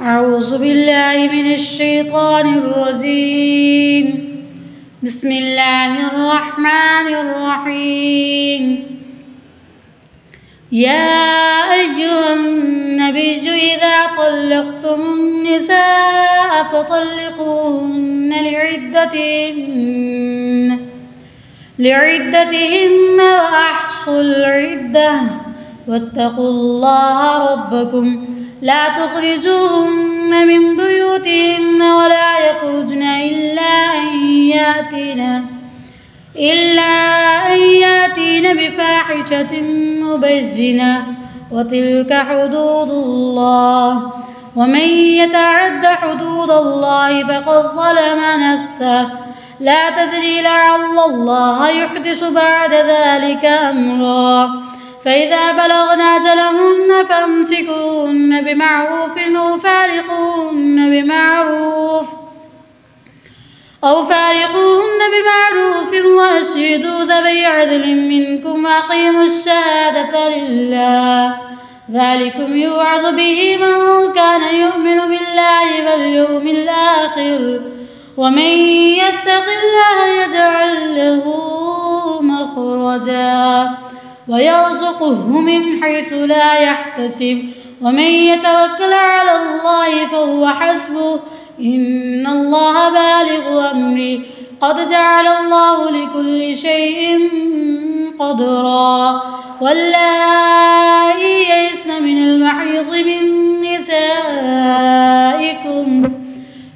أعوذ بالله من الشيطان الرجيم. بسم الله الرحمن الرحيم. يا أيها النبي إذا طلقتم النساء فطلقوهن لعدتهن لعدتهن وأحصوا العدة واتقوا الله ربكم. لا تخرجوهن من بيوتهن ولا يخرجن إلا أن يأتين إلا أن يأتين بفاحشة مبينة. وتلك حدود الله. ومن يتعد حدود الله فقد ظلم نفسه. لا تدري لعل الله يحدث بعد ذلك أمرا. فإذا بلغنا أجلهن فأمسكوهن بمعروف أو فارقوهن بمعروف أو فارقوهن بمعروف وأشهدوا ذوي عدل منكم وأقيموا الشهادة لله. ذلكم يوعظ به من كان يؤمن بالله واليوم الآخر ومن يتق الله يجعل له مخرجا. ويرزقه من حيث لا يحتسب. ومن يتوكل على الله فهو حسبه. إن الله بالغ أمري قد جعل الله لكل شيء قدرا. واللائي يئسن من المحيض من نسائكم.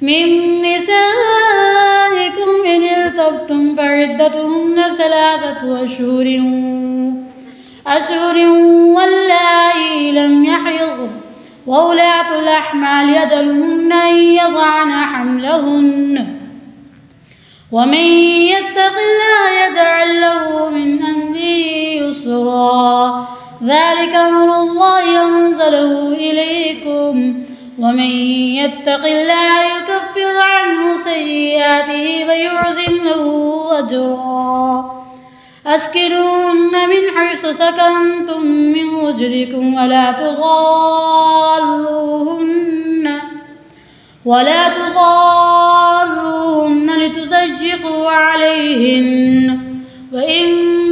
من نسائكم إن ارتبتم فعدتهن ثلاثة أشهر أشهر واللائي لم يحض. وولاة الأحمال أجلهن أن يضعن حملهن. ومن يتق الله يجعل له من أمره يسرا. ذلك أمر الله أنزله إليكم. ومن يتق الله يكفر عنه سيئاته ويعزم له أجرا. أسكنوهن من حيث سكنتم من وجدكم ولا تضاروهن. ولا تضاروهن لتزيقوا عليهن. وإن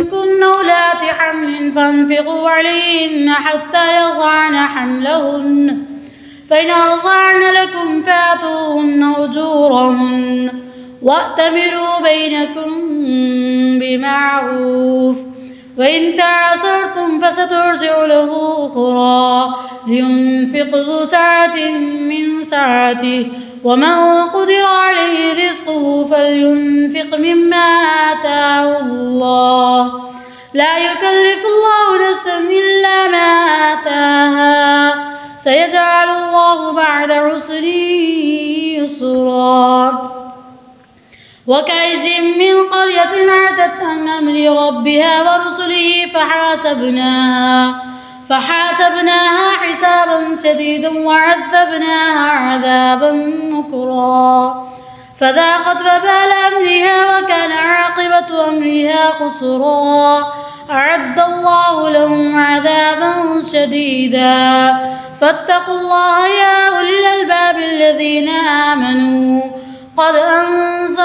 كن أولات حمل فانفقوا عليهن حتى يضعن حملهن. فإن أرضعن لكم فاتوهن أجورهن. وأتمروا بينكم بمعروف. وإن تعسرتم فسترجع له أخرى لينفق ذو سعة من سعته. ومن قدر عليه رزقه فلينفق مما آتاه الله. لا يكلف الله نفسا إلا ما آتاها. سيجعل الله بعد عسر يسرا. وكأي من قرية عتت عن أمر ربها ورسله فحاسبناها فحاسبناها حسابا شديدا وعذبناها عذابا نكرا. فذاقت وبال أمرها وكان عاقبة أمرها خسرا. أعد الله لهم عذابا شديدا. فاتقوا الله يا أولي الألباب الذين آمنوا. قد أنزل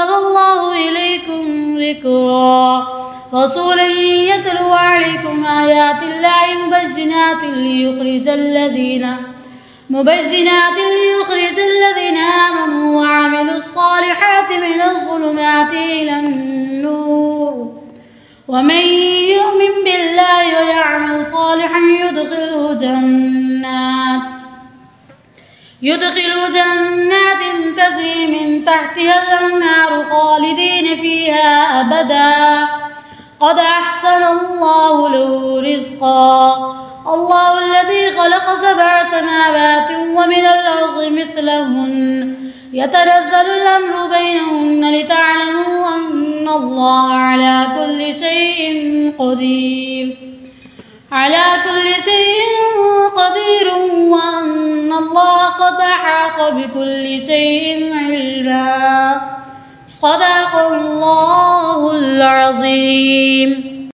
ذكرا. رسولا يتلو عليكم آيات الله مبجنات ليخرج الذين مبجنات ليخرج الذين آمنوا وعملوا الصالحات من الظلمات إلى النور. ومن يؤمن بالله ويعمل صالحا يدخله جنات يدخل جنات تجري من تحتها الأنهار خالدين فيها أبدا. قد أحسن الله له رزقا. الله الذي خلق سبع سماوات ومن الأرض مثلهن. يتنزل الأمر بينهن لتعلموا أن الله على كل شيء قدير. على كل شيء قدير وأن الله قد أحاط بكل شيء علما. صدق الله العظيم.